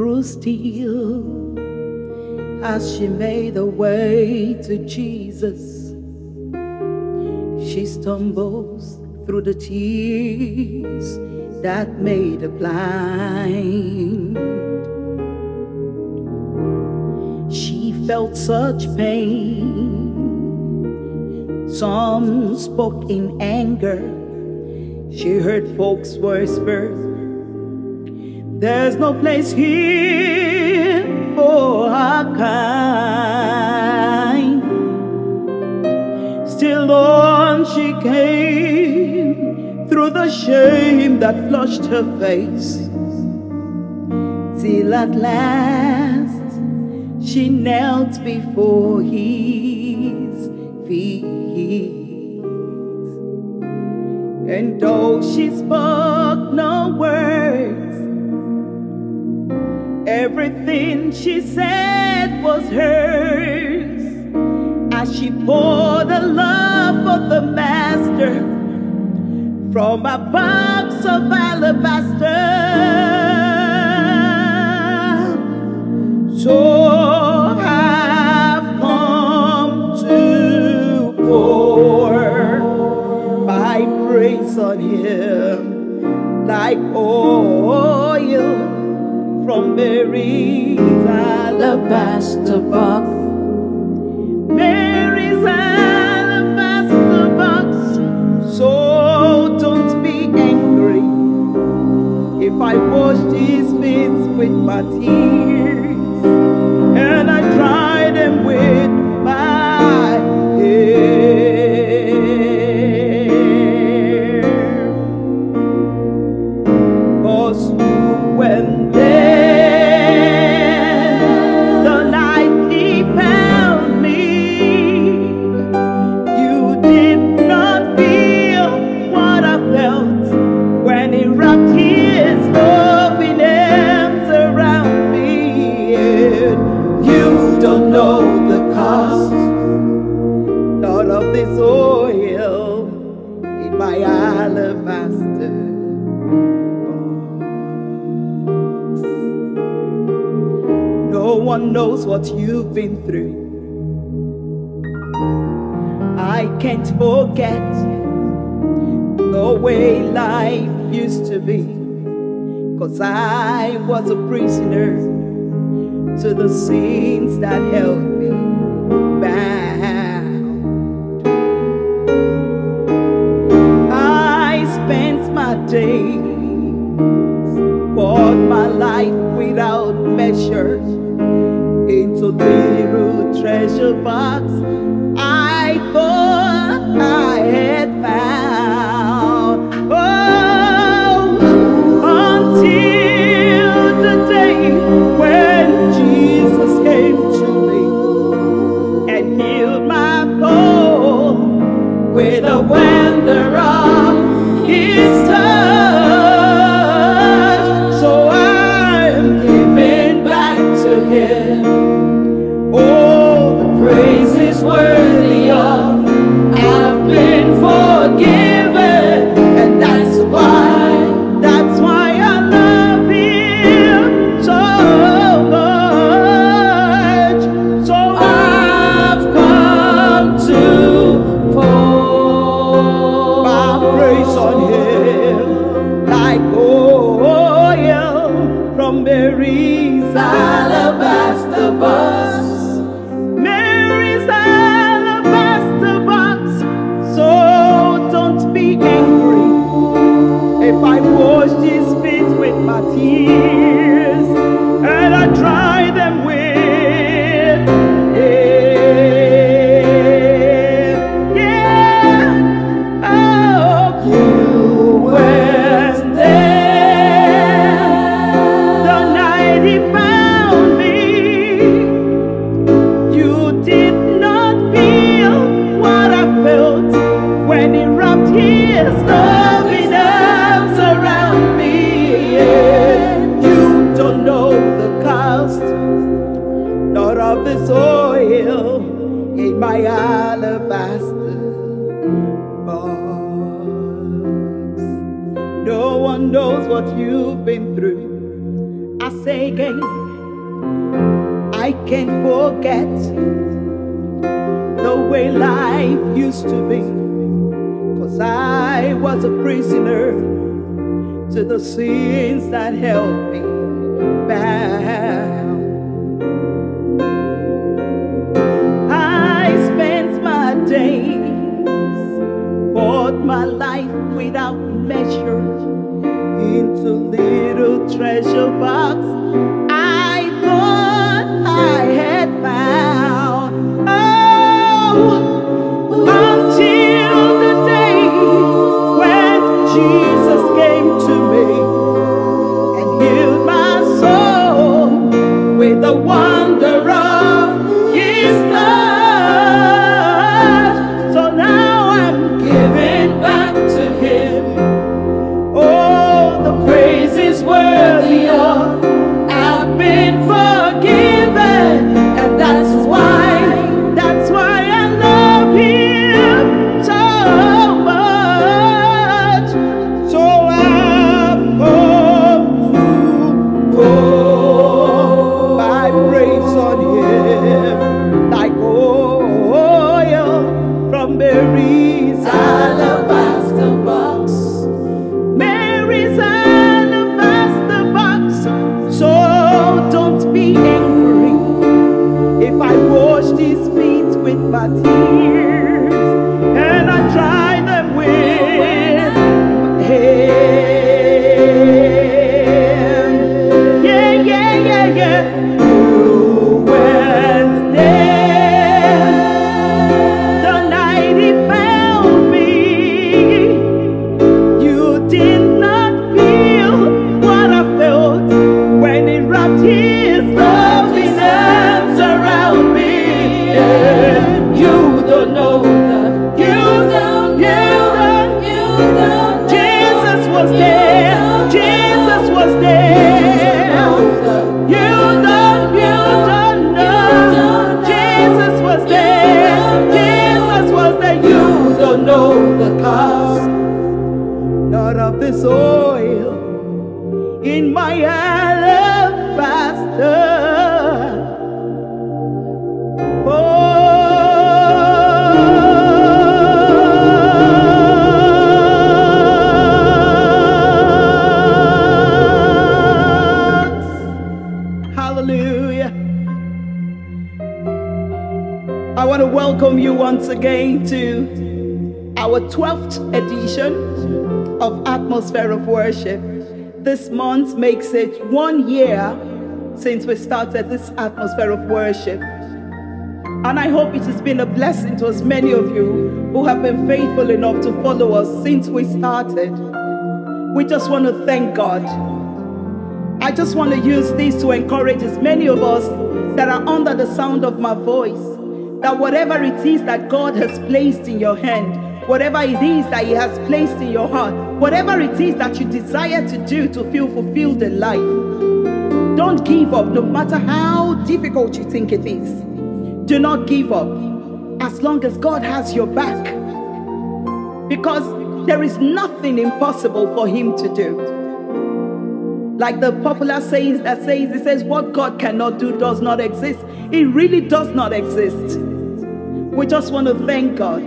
grew still as she made her way to Jesus. She stumbles through the tears that made her blind. She felt such pain. Some spoke in anger. She heard folks whisper, There's no place here for our kind. Still on she came through the shame that flushed her face. Till at last she knelt before his feet. And though she spoke no words, everything she said was hers as she poured the love of the Master from a box of alabaster. From Mary's alabaster box. Mary's alabaster box. So don't be angry if I washed his feet with my tears this oil in my alabaster box. No one knows what you've been through. I can't forget the way life used to be. Cause I was a prisoner to the sins that held No one knows what you've been through I say again, I can't forget the way life used to be. Cause I was a prisoner to the sins that held me bound. I spent my days, poured my life without measure into little treasure box. Once again to our 12th edition of Atmosphere of Worship. This month makes it one year since we started this Atmosphere of Worship. And I hope it has been a blessing to as many of you who have been faithful enough to follow us since we started. We just want to thank God. I just want to use this to encourage as many of us that are under the sound of my voice that whatever it is that God has placed in your hand, whatever it is that He has placed in your heart, whatever it is that you desire to do to feel fulfilled in life, don't give up no matter how difficult you think it is. Do not give up as long as God has your back because there is nothing impossible for Him to do. Like the popular saying that says, it says, what God cannot do does not exist. It really does not exist. We just want to thank God.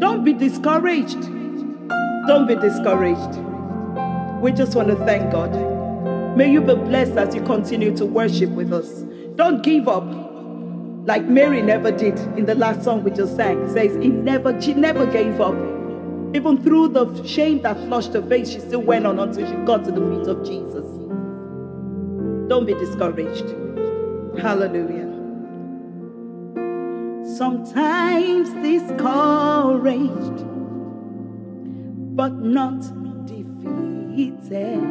Don't be discouraged. Don't be discouraged. We just want to thank God. May you be blessed as you continue to worship with us. Don't give up like Mary never did in the last song we just sang. It says he never, she never gave up. Even through the shame that flushed her face, she still went on until she got to the feet of Jesus. Don't be discouraged. Hallelujah. Sometimes discouraged, but not defeated.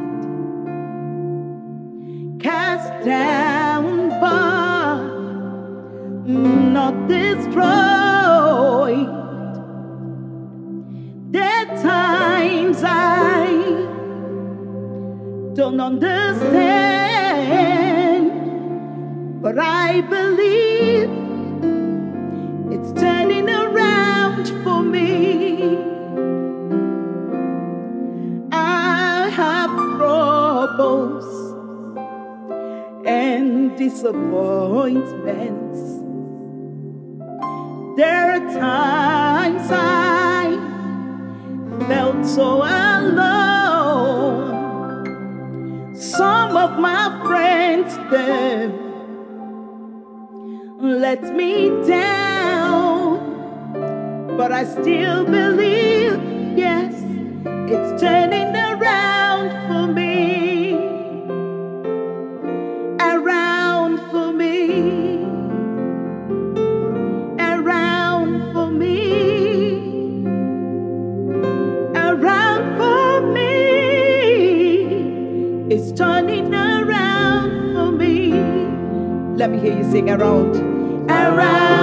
Cast down, but not destroyed. There times I don't understand, but I believe turning around for me. I have troubles and disappointments. There are times I felt so alone. Some of my friends, them let me down. But I still believe, yes, it's turning around for me. Around for me. Around for me. Around for me. It's turning around for me. Let me hear you sing around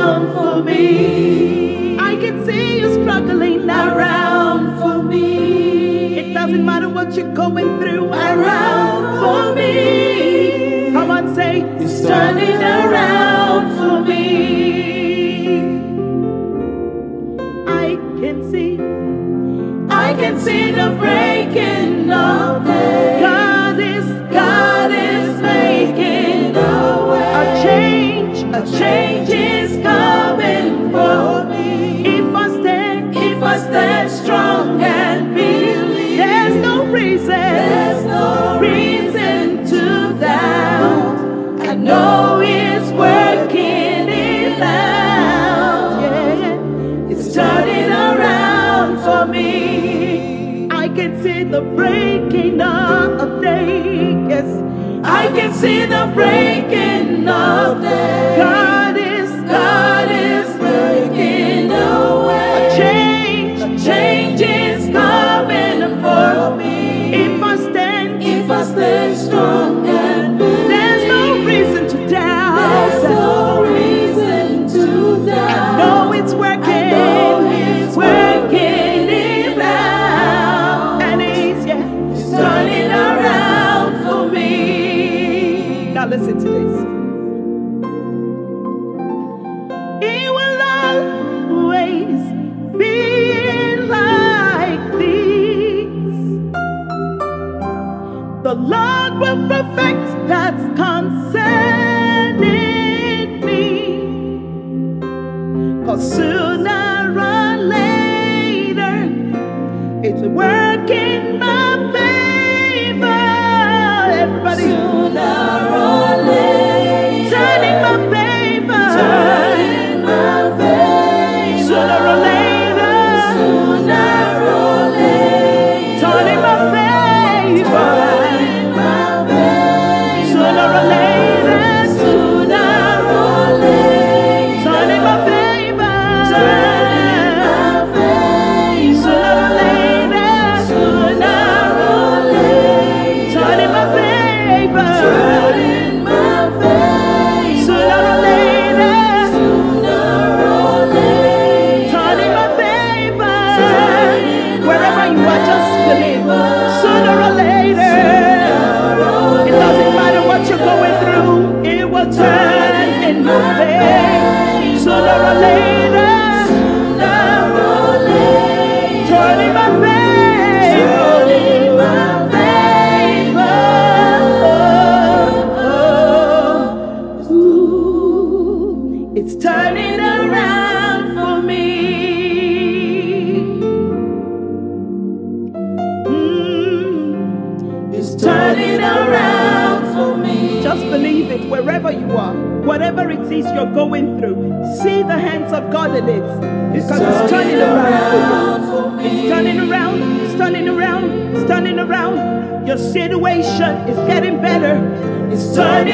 around for me. I can see you struggling around for me. It doesn't matter what you're going through around for me. can see the breaking of day. God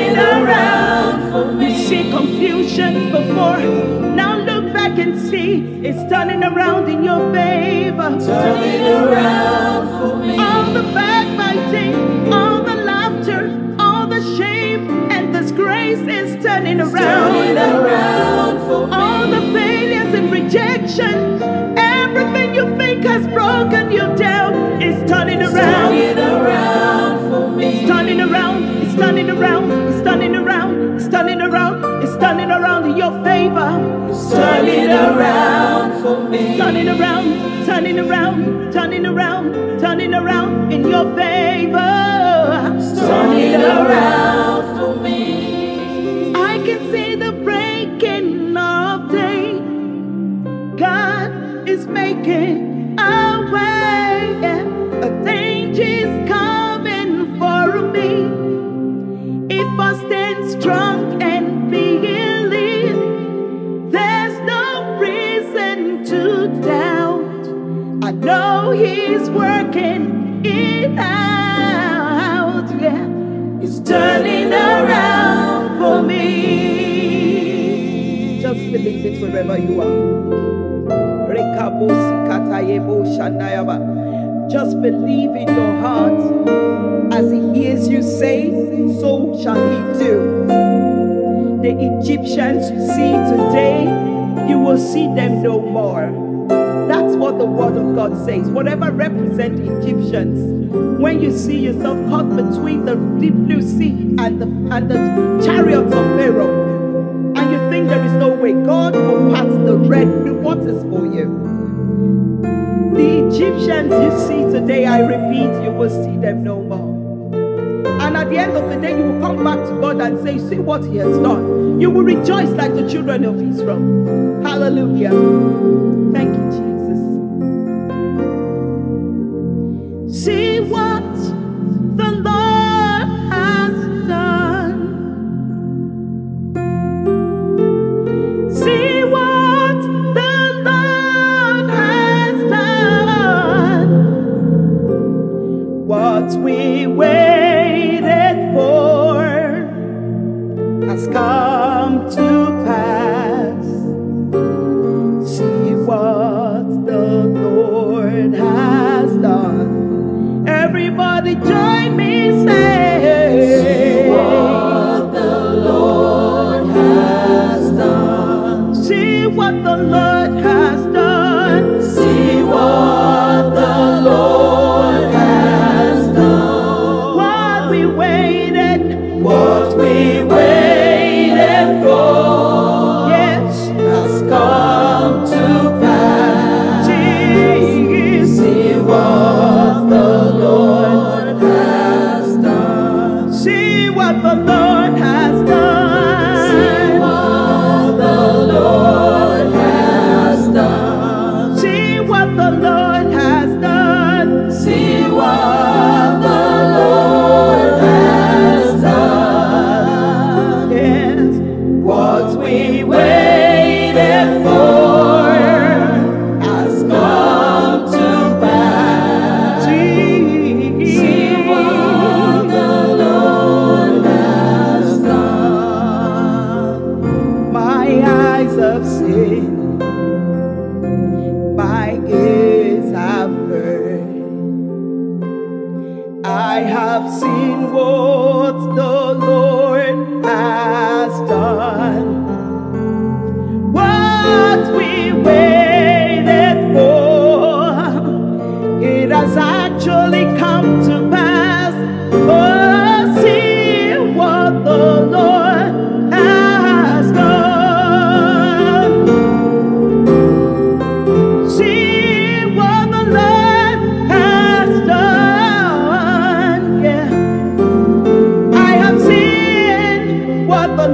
it around for me. You see confusion before. Now look back and see it's turning around in your favor. Turn it around. turning around, turning around, turning around in your favor. Turning around. He's working it out. Yeah, it's turning around for me. Just believe it wherever you are. Just believe in your heart. As he hears you say, so shall he do. The Egyptians you see today, you will see them no more. Word of God says. Whatever represent Egyptians, when you see yourself caught between the deep blue sea and the and the chariots of Pharaoh, and you think there is no way, God will part the red waters for you. The Egyptians you see today, I repeat, you will see them no more. And at the end of the day, you will come back to God and say, See what He has done. You will rejoice like the children of Israel. Hallelujah. Thank you, Jesus. See what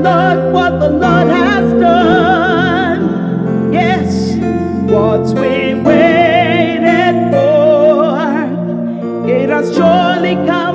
Lord, what the Lord has done. Yes, what we waited for, it has surely come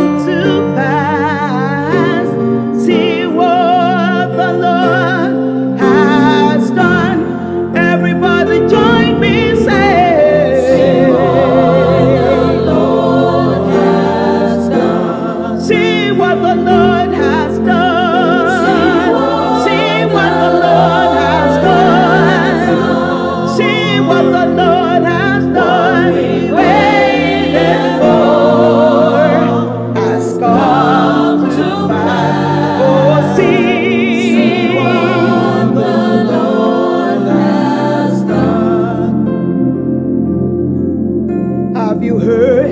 Have you heard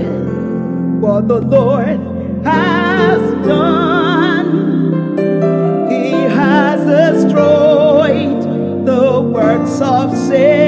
what the Lord has done? He has destroyed the works of Satan.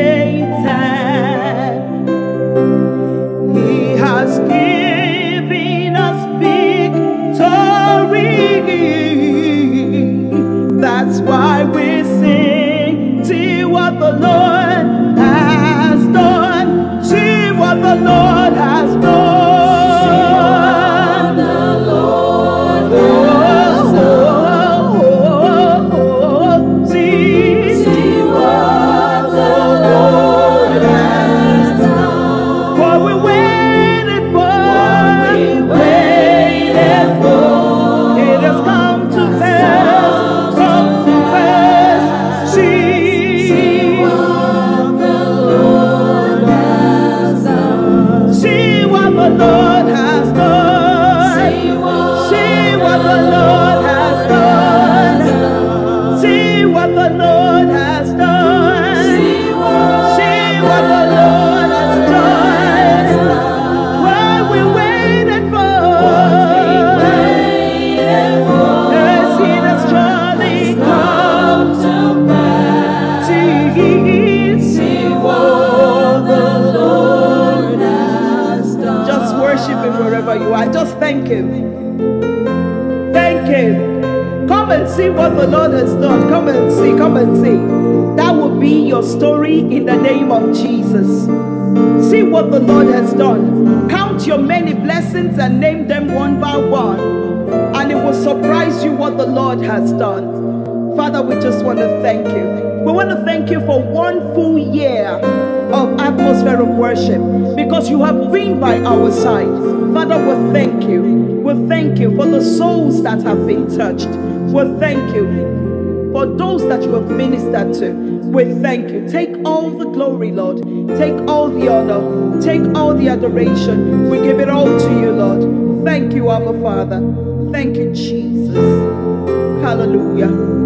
What the Lord has done. Count your many blessings and name them one by one. And it will surprise you what the Lord has done. Father, we just want to thank you. We want to thank you for one full year of atmosphere of worship because you have been by our side. Father, we thank you. We thank you for the souls that have been touched. We thank you for those that you have ministered to. We thank you. Take all the glory, Lord. Take all the honor. Take all the adoration. We give it all to you, Lord. Thank you, Abba Father. Thank you, Jesus. Hallelujah.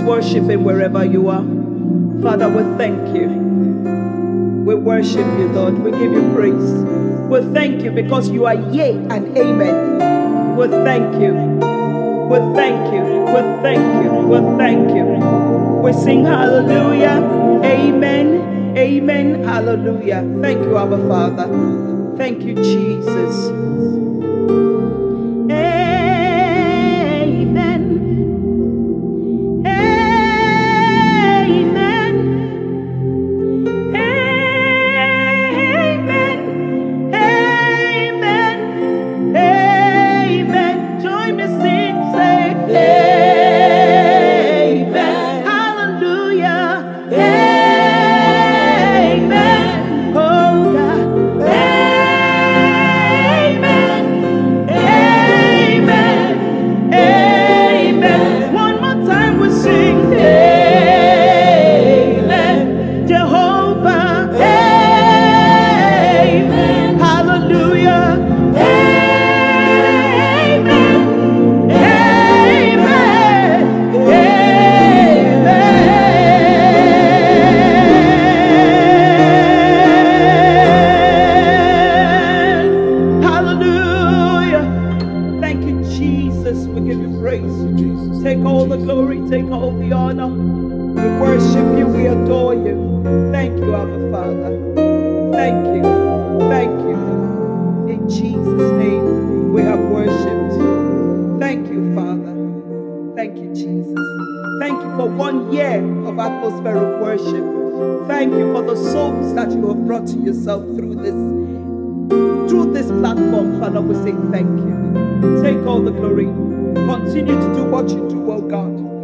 Because you are Father, we thank you. We worship you, Lord. We give you praise. We thank you. Because you are yea and amen. We thank you. We thank you. We thank you. We thank you. We sing hallelujah. Amen. Amen. Hallelujah. Thank you, our Father. Thank you. Jesus. Jesus. Thank you for one year of atmosphere of worship. Thank you for the souls that you have brought to yourself through this through this platform, Father, we say thank you. Take all the glory. Continue to do what you do, oh God.